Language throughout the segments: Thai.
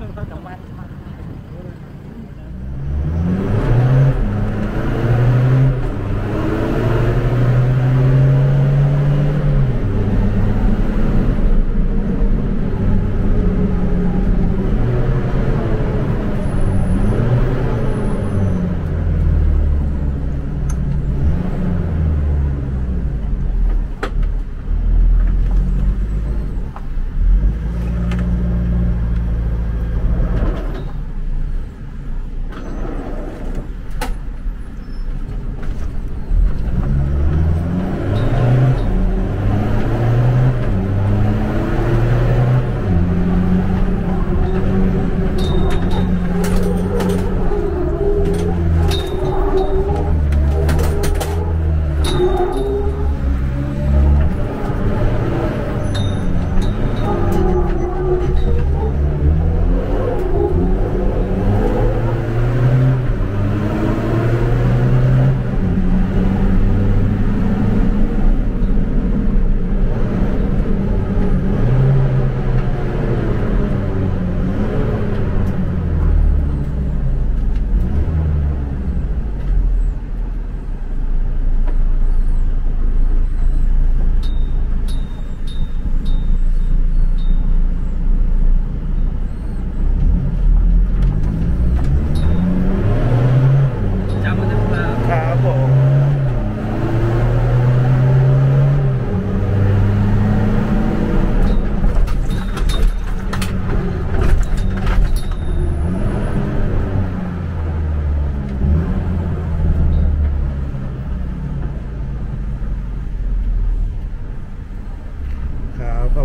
น้ำ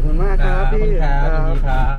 ขอบคุณมากครับพี่คุณครับยิครับ